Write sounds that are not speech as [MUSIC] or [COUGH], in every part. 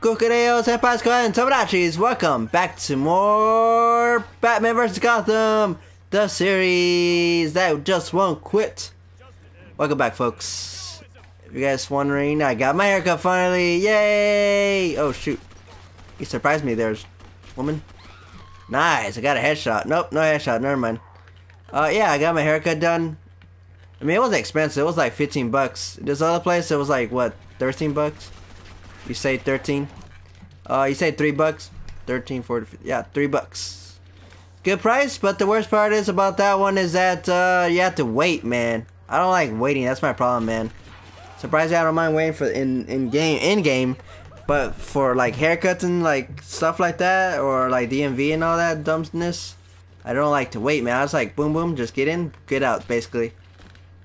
Kukureos, Senpais, and Tomonachis, welcome back to more Batman vs. Gotham, the series that just won't quit. Welcome back, folks. If you guys wondering, I got my haircut finally, yay! Oh shoot, you surprised me there, woman. Nice, I got a headshot. Nope, no headshot, never mind. Uh, yeah, I got my haircut done. I mean, it wasn't expensive, it was like 15 bucks. This other place, it was like, what, 13 bucks? You say 13? Uh, you say 3 bucks? 13, 40, yeah, 3 bucks. Good price, but the worst part is about that one is that, uh, you have to wait, man. I don't like waiting, that's my problem, man. Surprisingly, I don't mind waiting for in, in game, in game, but for like haircuts and like stuff like that, or like DMV and all that dumbness, I don't like to wait, man. I was like, boom, boom, just get in, get out, basically.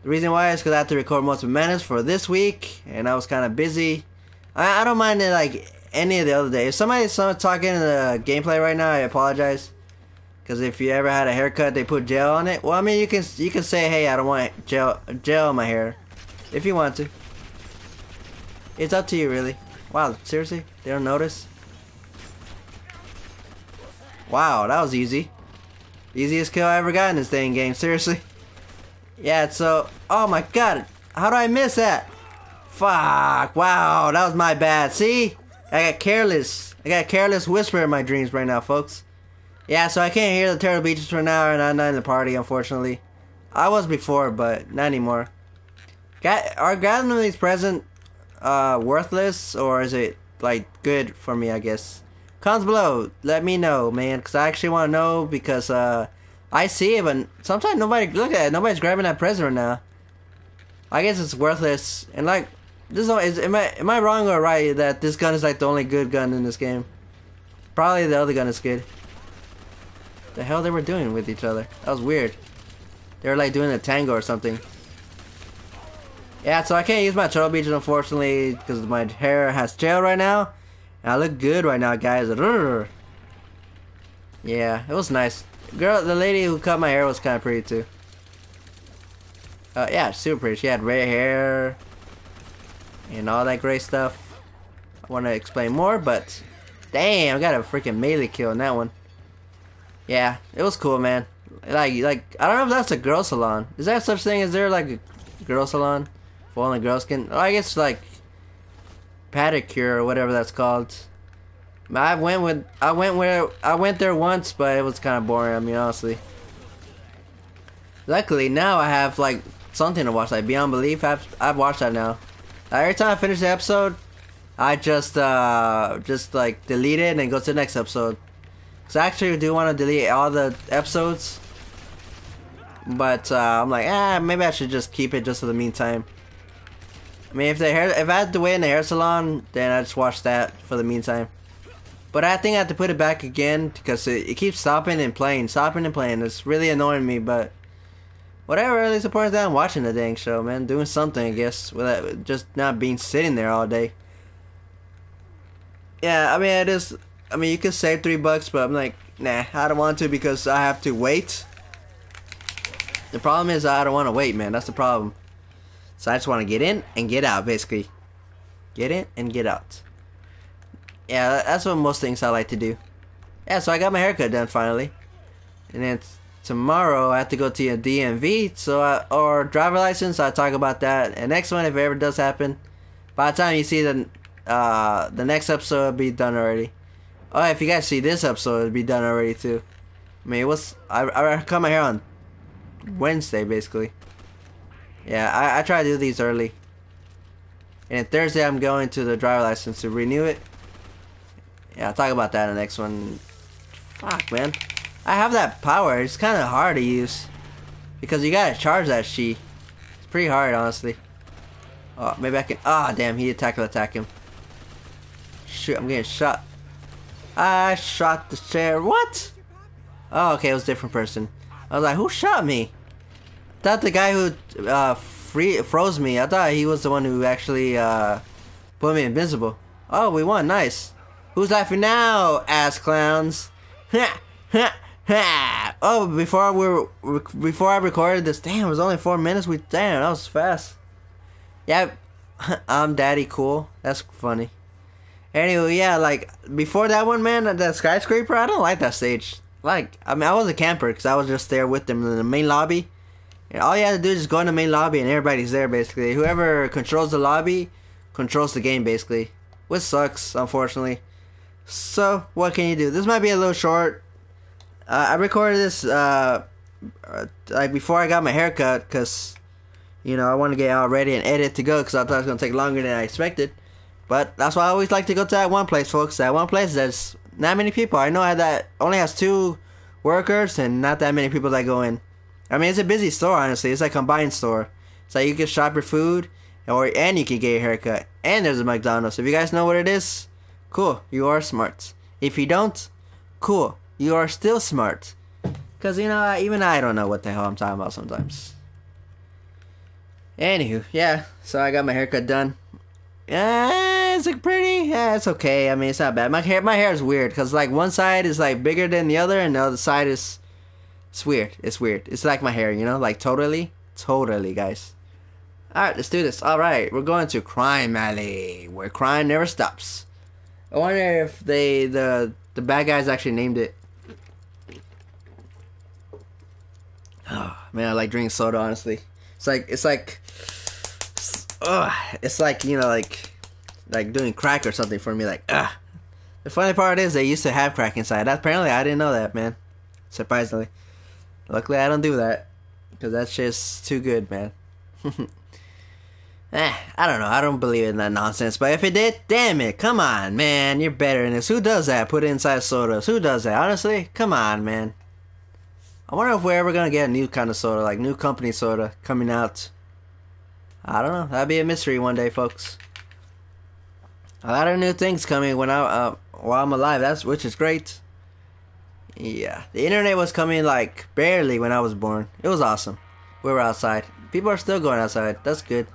The reason why is because I have to record most of Menace for this week, and I was kind of busy. I, I don't mind it like any of the other day. If somebody's talking in the gameplay right now, I apologize. Because if you ever had a haircut, they put gel on it. Well, I mean, you can you can say, hey, I don't want gel gel on my hair, if you want to. It's up to you, really. Wow, seriously, they don't notice. Wow, that was easy. Easiest kill I ever got in this dang game, seriously. [LAUGHS] Yeah, so, oh my god, how do I miss that? Fuck, wow, that was my bad. See? I got careless. I got careless whisper in my dreams right now, folks. Yeah, so I can't hear the Turtle Beaches for now, and I'm not in the party, unfortunately. I was before, but not anymore. Got, are gathering these present uh, worthless, or is it, like, good for me, I guess? Comments below, let me know, man, because I actually want to know, because, uh, I see it, but sometimes nobody, look at it, nobody's grabbing that present right now. I guess it's worthless, and, like, this is, am I, am I wrong or right that this gun is, like, the only good gun in this game? Probably the other gun is good. The hell they were doing with each other? That was weird. They were, like, doing a tango or something. Yeah, so I can't use my turtle beaches unfortunately because my hair has gel right now. And I look good right now, guys. Yeah, it was nice. Girl, the lady who cut my hair was kind of pretty too. Uh, yeah, super pretty. She had red hair and all that great stuff. I want to explain more, but damn, I got a freaking melee kill in that one. Yeah, it was cool, man. Like, like I don't know if that's a girl salon. Is that such thing? Is there like a girl salon for only girls can? Oh, I guess like pedicure or whatever that's called. I went with I went where I went there once, but it was kind of boring. I mean, honestly. Luckily, now I have like something to watch, like Beyond Belief. I've I've watched that now. Every time I finish the episode, I just uh just like delete it and then go to the next episode. So I actually do want to delete all the episodes, but uh, I'm like, ah, maybe I should just keep it just for the meantime. I mean, if the hair, if I had to wait in the hair salon, then I just watch that for the meantime. But I think I have to put it back again because it, it keeps stopping and playing, stopping and playing. It's really annoying me, but whatever. The point that I'm watching the dang show, man, doing something, I guess, without just not being sitting there all day. Yeah, I mean, it is. I mean, you can save three bucks, but I'm like, nah, I don't want to because I have to wait. The problem is I don't want to wait, man. That's the problem. So I just want to get in and get out, basically. Get in and get out. Yeah, that's what most things I like to do. Yeah, so I got my haircut done finally. And then tomorrow I have to go to a DMV, so I, or driver license. I'll talk about that. And next one, if it ever does happen, by the time you see the uh, the next episode, will be done already. Oh, if you guys see this episode, it'll be done already too. I mean, was I I cut my hair on Wednesday basically. Yeah, I, I try to do these early. And Thursday I'm going to the driver license to renew it. Yeah, I'll talk about that in the next one. Fuck, man. I have that power. It's kind of hard to use. Because you gotta charge that she. It's pretty hard, honestly. Oh, maybe I can... Ah, oh, damn. He attack will attack him. Shoot, I'm getting shot. I shot the chair. What? Oh, okay. It was a different person. I was like, who shot me? I thought the guy who uh, free froze me, I thought he was the one who actually uh, put me invincible. Oh, we won. Nice. Who's laughing now, ass clowns? [LAUGHS] Ha! Ha! [LAUGHS] Oh, before we before I recorded this, damn, it was only four minutes. We damn, that was fast. Yeah, [LAUGHS] I'm Daddy Cool. That's funny. Anyway, yeah, like before that one, man, that skyscraper, I don't like that stage. Like, I mean, I was a camper because I was just there with them in the main lobby. And all you had to do is just go in the main lobby and everybody's there basically. Whoever controls the lobby controls the game basically, which sucks unfortunately. So what can you do? This might be a little short. Uh, I recorded this uh, uh like before I got my haircut because you know I want to get all ready and edit to go because I thought it was gonna take longer than I expected. But that's why I always like to go to that one place, folks. That one place, there's not many people. I know that only has two workers and not that many people that go in. I mean, it's a busy store, honestly. It's like a combined store. So you can shop your food, or and you can get your haircut. And there's a McDonald's. If you guys know what it is, cool. You are smart. If you don't, cool. You are still smart. Cause you know, even I don't know what the hell I'm talking about sometimes. Anywho, yeah. So I got my haircut done. Yeah, it's like pretty. Yeah, it's okay. I mean, it's not bad. My hair, my hair is weird because like one side is like bigger than the other, and the other side is. It's weird. It's weird. It's like my hair, you know, like totally, totally, guys. All right, let's do this. All right, we're going to Crime Alley, where crime never stops. I wonder if they the the bad guys actually named it. Oh man, I like drinking soda. Honestly, it's like it's like it's like you know, like like doing crack or something for me. Like, ugh. The funny part is they used to have crack inside. Apparently, I didn't know that, man. Surprisingly, luckily I don't do that because that's just too good, man. [LAUGHS] eh, I don't know. I don't believe in that nonsense. But if it did, damn it, come on, man, you're better than this. Who does that? Put inside sodas. Who does that? Honestly, come on, man. I wonder if we're ever gonna get a new kind of soda, like new company soda coming out. I don't know. That'd be a mystery one day, folks. A lot of new things coming when I uh, while I'm alive. That's which is great. Yeah, the internet was coming like barely when I was born. It was awesome. We were outside. People are still going outside. That's good.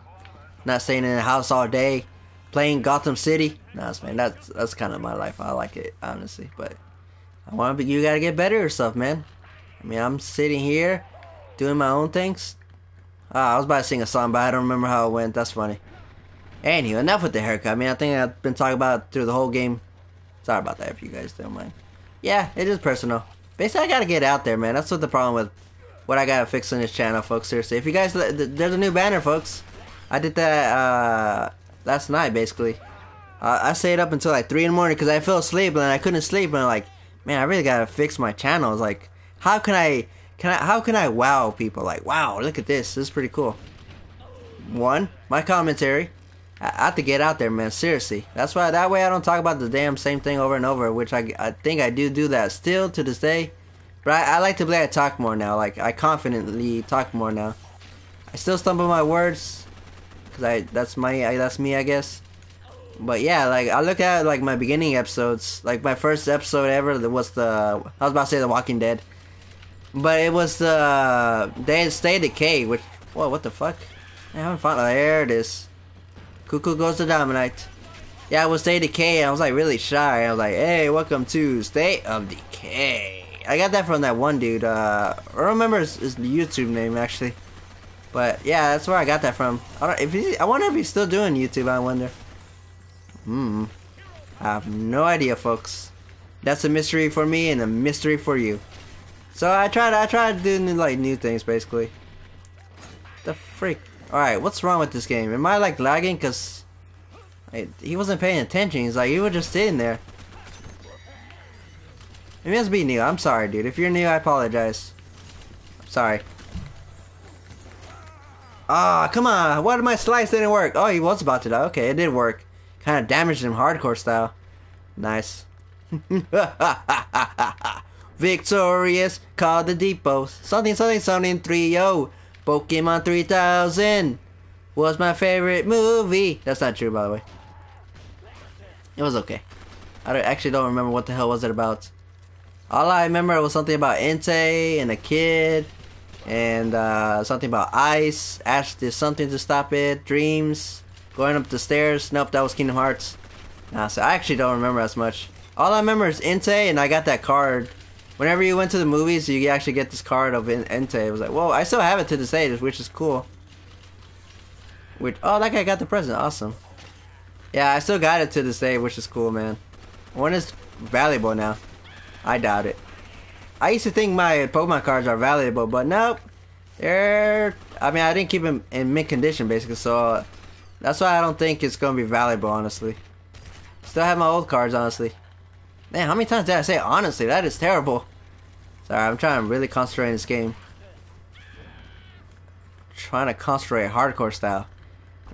Not staying in the house all day, playing Gotham City. Nah, man, that's that's kind of my life. I like it honestly, but I want. You gotta get better yourself, man. I mean, I'm sitting here doing my own things. Ah, I was about to sing a song, but I don't remember how it went. That's funny. Anyway, enough with the haircut. I mean, I think I've been talking about it through the whole game. Sorry about that if you guys don't mind. Yeah, it is personal. Basically, I gotta get out there, man. That's what the problem with what I gotta fix on this channel, folks. Seriously, if you guys, there's a new banner, folks. I did that uh, last night, basically. Uh, I stayed up until like 3 in the morning because I fell asleep and I couldn't sleep. And I'm like, man, I really gotta fix my channel. It's like, how can I can I? How can I wow people? Like, wow, look at this. This is pretty cool. One, my commentary. I, I have to get out there, man. Seriously. That's why. That way, I don't talk about the damn same thing over and over. Which I, I think I do do that still to this day. But I, I like to play. I talk more now. Like I confidently talk more now. I still stumble my words, cause I that's my I, that's me I guess. But yeah, like I look at like my beginning episodes, like my first episode ever that was the I was about to say The Walking Dead. But it was the uh, they stay decay, which whoa, what the fuck? I haven't found. Oh, there it is. Cuckoo goes to Dominite. Yeah, it was State Decay. I was like really shy. I was like, hey, welcome to State of Decay. I got that from that one dude. Uh, I remember his, his YouTube name actually. But yeah, that's where I got that from. I don't, if he, I wonder if he's still doing YouTube. I wonder. Hmm. I have no idea, folks. That's a mystery for me and a mystery for you. So I tried I tried doing like new things basically. The freak. Alright, what's wrong with this game? Am I like lagging? Cause I, he wasn't paying attention. He's like, he was just sitting there. It must be new. I'm sorry, dude. If you're new, I apologize. I'm sorry. Ah, oh, come on. Why did my slice didn't work? Oh, he was about to die. Okay, it did work. Kind of damaged him hardcore style. Nice. [LAUGHS] Victorious, call the depot. Something, something, something, 3-0. Pokemon 3000 was my favorite movie. That's not true, by the way. It was okay. I don't, actually don't remember what the hell was it about. All I remember was something about Entei and a kid. And uh, something about ice. Ash did something to stop it. Dreams. Going up the stairs. Nope, that was Kingdom Hearts. Nah, so I actually don't remember as much. All I remember is Entei and I got that card whenever you went to the movies, you actually get this card of Entei. It was like, whoa, I still have it to this day, which is cool. Which, oh, that guy got the present. Awesome. Yeah, I still got it to this day, which is cool, man. When is valuable now? I doubt it. I used to think my Pokemon cards are valuable, but nope. They're. I mean, I didn't keep them in mint condition, basically, so uh, that's why I don't think it's gonna be valuable, honestly. Still have my old cards, honestly. Man, how many times did I say honestly? That is terrible. Sorry, I'm trying to really concentrate in this game. Trying to concentrate hardcore style.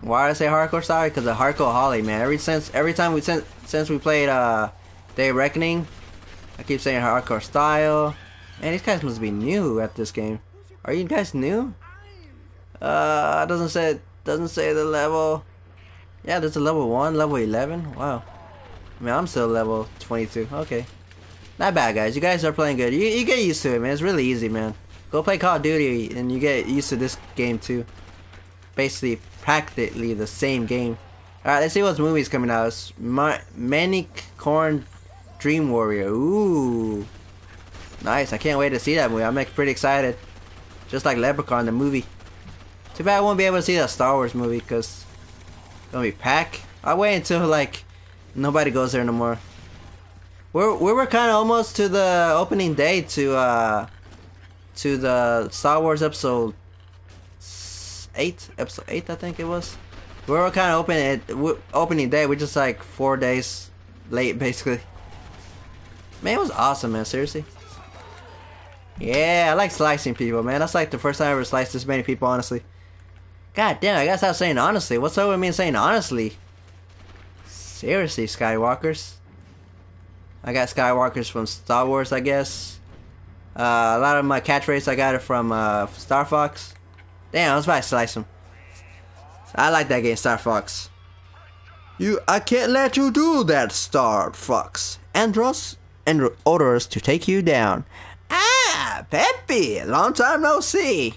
Why did I say hardcore style? Because of hardcore Holly, man. Every since every time we since since we played uh Day Reckoning, I keep saying hardcore style. Man, these guys must be new at this game. Are you guys new? Uh, doesn't say doesn't say the level. Yeah, there's a level one, level eleven. Wow. I mean, I'm still level 22. Okay. Not bad, guys. You guys are playing good. You, you get used to it, man. It's really easy, man. Go play Call of Duty, and you get used to this game, too. Basically, practically the same game. Alright, let's see what movie's coming out. It's Manic Corn Dream Warrior. Ooh. Nice. I can't wait to see that movie. I'm like pretty excited. Just like Leprechaun, the movie. Too bad I won't be able to see that Star Wars movie, because it's going to be packed. I'll wait until, like, Nobody goes there no more. We're we were kind of almost to the opening day to uh to the Star Wars episode eight, episode eight, I think it was. We were kind of open at opening day. We're just like four days late, [LAUGHS] basically. Man, it was awesome, man. Seriously. Yeah, I like slicing people, man. That's like the first time I ever sliced this many people, honestly. God damn, I gotta stop saying honestly. What's up with me saying honestly? Seriously, Skywalkers. I got Skywalkers from Star Wars, I guess. Uh, a lot of my catchphrases I got it from uh, Star Fox. Damn, I was about to slice him. I like that game, Star Fox. You, I can't let you do that, Star Fox. Andross and orders to take you down. Ah, Peppy, long time no see.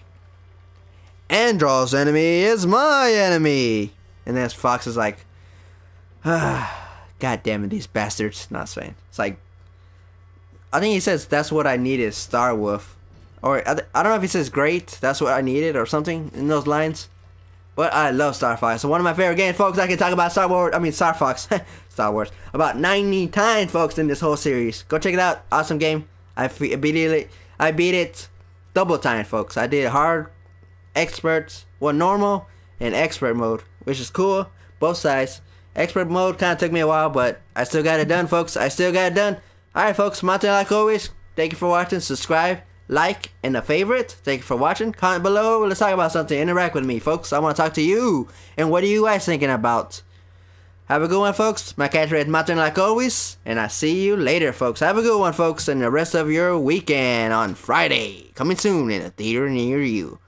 Andross' enemy is my enemy. And then Fox is like, [SIGHS] God damn it, these bastards. Not saying. It's like, I think he says that's what I needed, Star Wolf. Or, I, I don't know if he says great, that's what I needed, or something in those lines. But I love Star Fox. So one of my favorite games, folks. I can talk about Star Wars. I mean Star Fox, [LAUGHS] Star Wars, about 90 times, folks, in this whole series. Go check it out. Awesome game. I beat it. I beat it double time, folks. I did hard, experts, well normal, and expert mode, which is cool. Both sides. Expert mode kind of took me a while, but I still got it done, folks. I still got it done. Alright, folks. Mountain like always. Thank you for watching. Subscribe, like, and a favorite. Thank you for watching. Comment below. Let's talk about something. Interact with me, folks. I want to talk to you. And what are you guys thinking about? Have a good one, folks. My catchphrase is like always. And I see you later, folks. Have a good one, folks. And the rest of your weekend on Friday. Coming soon in a theater near you.